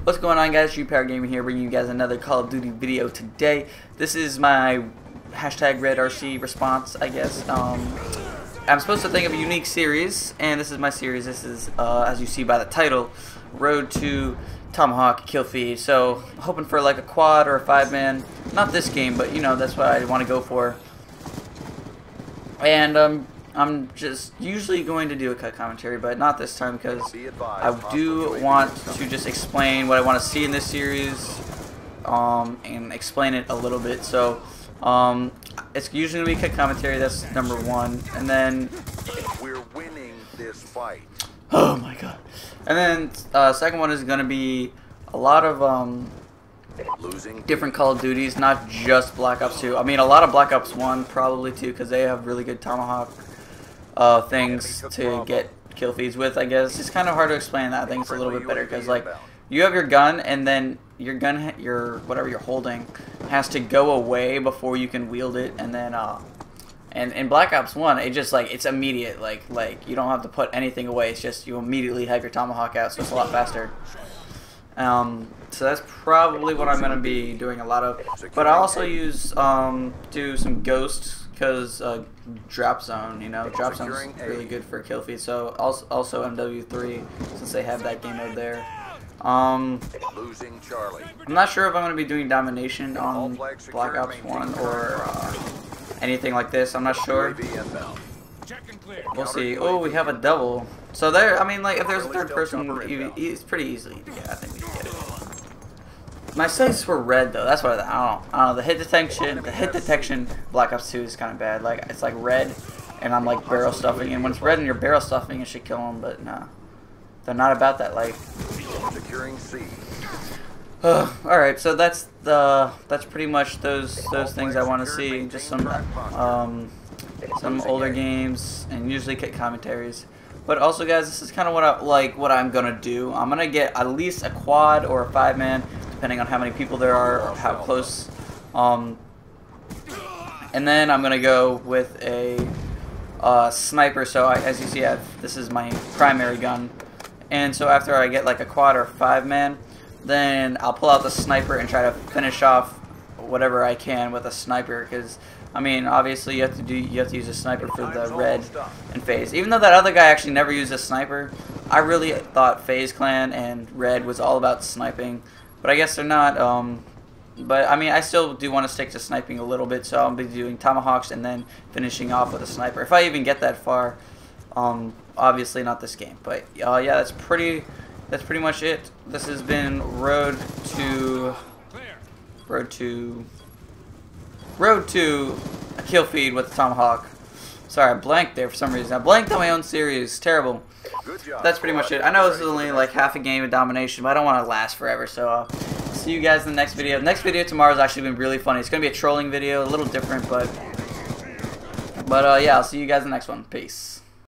What's going on guys, Power Gaming here bringing you guys another Call of Duty video today. This is my hashtag Red RC response, I guess. Um, I'm supposed to think of a unique series, and this is my series. This is, uh, as you see by the title, Road to Tomahawk Kill Feed. So, hoping for like a quad or a five-man. Not this game, but you know, that's what I want to go for. And um, I'm just usually going to do a cut commentary, but not this time because I do want to just explain what I want to see in this series um, and explain it a little bit. So um, it's usually going to be cut commentary. That's number one, and then we're winning this fight. Oh my god! And then uh, second one is going to be a lot of um, different Call of Duties, not just Black Ops 2. I mean, a lot of Black Ops 1 probably too, because they have really good Tomahawk uh, things to get kill feeds with, I guess. It's kind of hard to explain that. I think it's a little bit better because, like, you have your gun and then your gun, your whatever you're holding, has to go away before you can wield it, and then, uh, and in Black Ops 1, it just, like, it's immediate. Like, like you don't have to put anything away. It's just you immediately have your Tomahawk out, so it's a lot faster. Um, so that's probably what I'm going to be doing a lot of. But I also use, um, do some ghosts because uh, drop zone, you know, drop zone is really good for kill feed. So also also MW3 since they have that game mode there. Um, losing Charlie. I'm not sure if I'm going to be doing domination on Black Ops 1 or uh, anything like this. I'm not sure. We'll see. Oh, we have a double. So there, I mean, like, if there's a third person, it's pretty easy to get. I think we can get it. My sights were red though. That's what I, I don't know. I don't know. The hit detection, the hit detection, Black Ops 2 is kind of bad. Like it's like red, and I'm like barrel stuffing. And when it's red and you're barrel stuffing, it should kill them. But no, they're not about that life. Securing C. Uh, all right, so that's the that's pretty much those those things I want to see. Just some um, some older games and usually get commentaries. But also, guys, this is kind of what I like. What I'm gonna do. I'm gonna get at least a quad or a five man depending on how many people there are or how close. Um, and then I'm going to go with a uh, sniper. So I, as you see, I've, this is my primary gun. And so after I get like a quad or five man, then I'll pull out the sniper and try to finish off whatever I can with a sniper because I mean obviously you have to do you have to use a sniper for the red and FaZe even though that other guy actually never used a sniper I really thought FaZe Clan and red was all about sniping but I guess they're not. Um, but I mean, I still do want to stick to sniping a little bit, so I'll be doing tomahawks and then finishing off with a sniper. If I even get that far, um, obviously not this game. But uh, yeah, that's pretty. That's pretty much it. This has been Road to Road to Road to a kill feed with the tomahawk. Sorry, I blanked there for some reason. I blanked on my own series. Terrible. That's pretty much it. I know this is only like half a game of domination, but I don't want to last forever. So uh, see you guys in the next video. The next video tomorrow is actually been really funny. It's going to be a trolling video, a little different, but but uh, yeah, I'll see you guys in the next one. Peace.